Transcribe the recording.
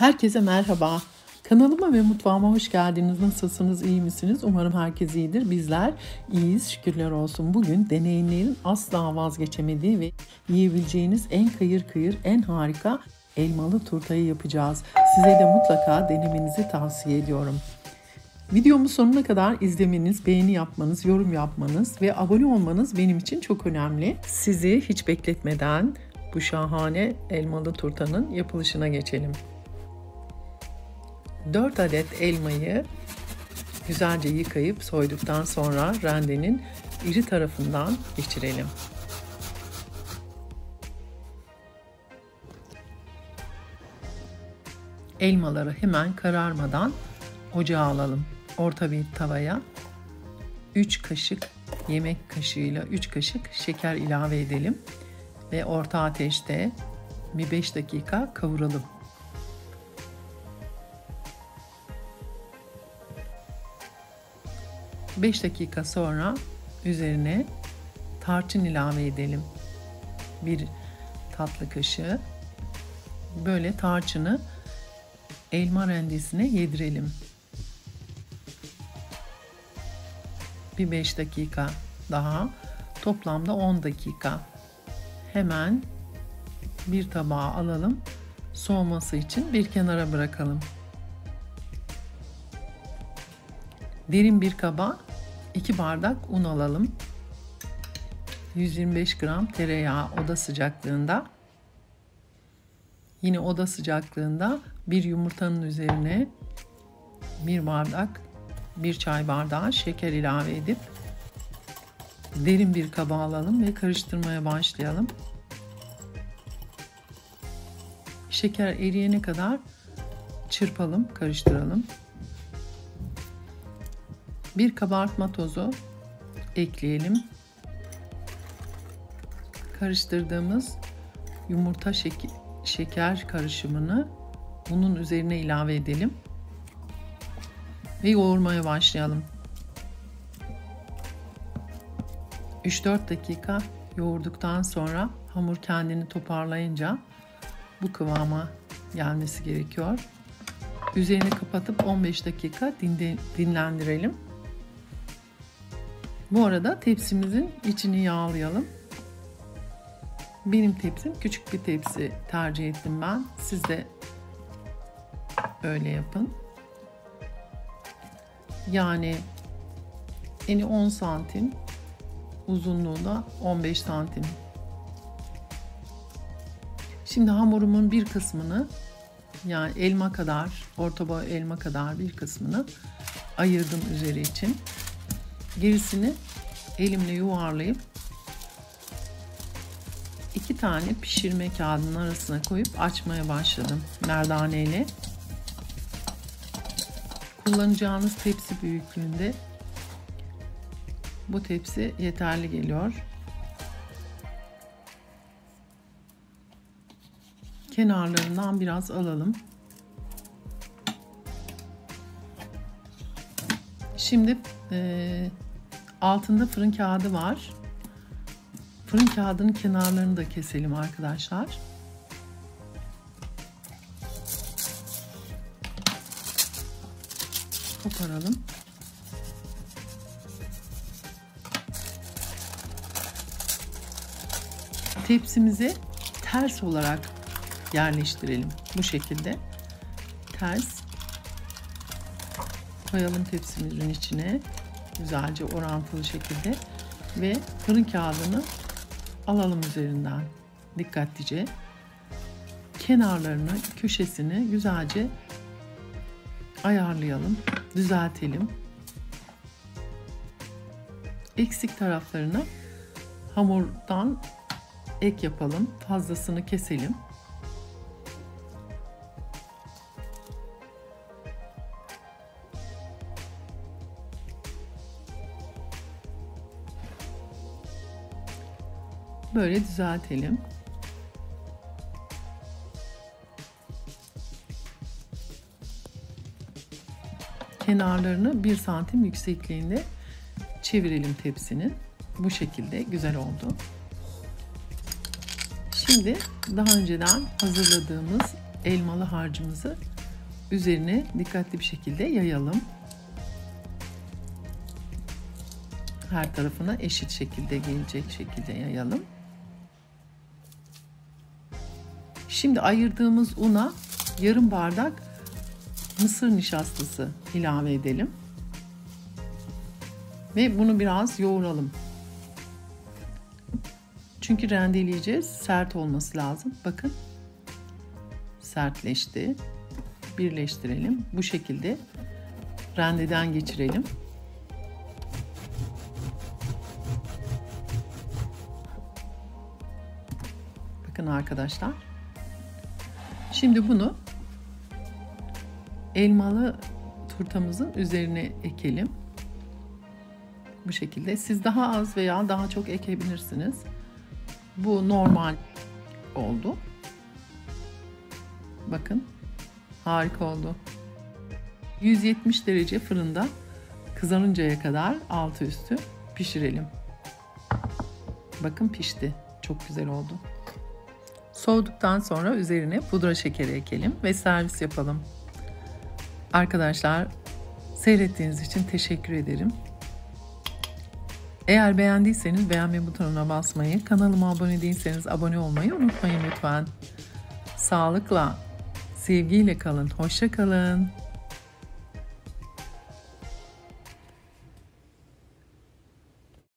Herkese merhaba. Kanalıma ve mutfağıma hoş geldiniz. Nasılsınız? İyi misiniz? Umarım herkes iyidir. Bizler iyiyiz. Şükürler olsun. Bugün deneyimlerin asla vazgeçemediği ve yiyebileceğiniz en kıyır kıyır, en harika elmalı turtayı yapacağız. Size de mutlaka denemenizi tavsiye ediyorum. Videomu sonuna kadar izlemeniz, beğeni yapmanız, yorum yapmanız ve abone olmanız benim için çok önemli. Sizi hiç bekletmeden bu şahane elmalı turtanın yapılışına geçelim. 4 adet elmayı güzelce yıkayıp soyduktan sonra rendenin iri tarafından geçirelim. Elmaları hemen kararmadan ocağa alalım. Orta bir tavaya 3 kaşık yemek kaşığıyla 3 kaşık şeker ilave edelim ve orta ateşte bir 5 dakika kavuralım. 5 dakika sonra üzerine tarçın ilave edelim. Bir tatlı kaşığı. Böyle tarçını elma rendesine yedirelim. Bir 5 dakika daha. Toplamda 10 dakika. Hemen bir tabağa alalım. Soğuması için bir kenara bırakalım. Derin bir kaba 2 bardak un alalım. 125 gram tereyağı oda sıcaklığında. Yine oda sıcaklığında bir yumurtanın üzerine bir bardak, bir çay bardağı şeker ilave edip derin bir kaba alalım ve karıştırmaya başlayalım. Şeker eriyene kadar çırpalım, karıştıralım. Bir kabartma tozu ekleyelim. Karıştırdığımız yumurta şeker karışımını bunun üzerine ilave edelim. Ve yoğurmaya başlayalım. 3-4 dakika yoğurduktan sonra hamur kendini toparlayınca bu kıvama gelmesi gerekiyor. Üzerini kapatıp 15 dakika dinlendirelim. Bu arada tepsimizin içini yağlayalım. Benim tepsim küçük bir tepsi tercih ettim ben. Siz de öyle yapın. Yani eni 10 santim, uzunluğu da 15 santim. Şimdi hamurumun bir kısmını yani elma kadar, orta boy elma kadar bir kısmını ayırdım üzeri için. Gerisini elimle yuvarlayıp iki tane pişirme kağıdının arasına koyup açmaya başladım merdaneyle. Kullanacağınız tepsi büyüklüğünde bu tepsi yeterli geliyor. Kenarlarından biraz alalım. Şimdi e, altında fırın kağıdı var. Fırın kağıdının kenarlarını da keselim arkadaşlar. Koparalım. Tepsimizi ters olarak yerleştirelim. Bu şekilde ters koyalım tepsimizin içine güzelce orantılı şekilde ve fırın kağıdını alalım üzerinden dikkatlice. Kenarlarını, köşesini güzelce ayarlayalım, düzeltelim. Eksik taraflarını hamurdan ek yapalım, fazlasını keselim. Böyle düzeltelim. Kenarlarını 1 santim yüksekliğinde çevirelim tepsinin. Bu şekilde güzel oldu. Şimdi daha önceden hazırladığımız elmalı harcımızı üzerine dikkatli bir şekilde yayalım. Her tarafına eşit şekilde gelecek şekilde yayalım. Şimdi ayırdığımız una yarım bardak mısır nişastası ilave edelim. Ve bunu biraz yoğuralım. Çünkü rendeleyeceğiz. Sert olması lazım. Bakın. Sertleşti. Birleştirelim. Bu şekilde rendeden geçirelim. Bakın arkadaşlar. Şimdi bunu elmalı turtamızın üzerine ekelim. Bu şekilde. Siz daha az veya daha çok ekebilirsiniz. Bu normal oldu. Bakın. Harika oldu. 170 derece fırında kızarıncaya kadar altı üstü pişirelim. Bakın pişti. Çok güzel oldu. Soğuduktan sonra üzerine pudra şekeri ekelim ve servis yapalım. Arkadaşlar seyrettiğiniz için teşekkür ederim. Eğer beğendiyseniz beğenme butonuna basmayı, kanalıma abone değilseniz abone olmayı unutmayın lütfen. Sağlıkla, sevgiyle kalın, hoşça kalın.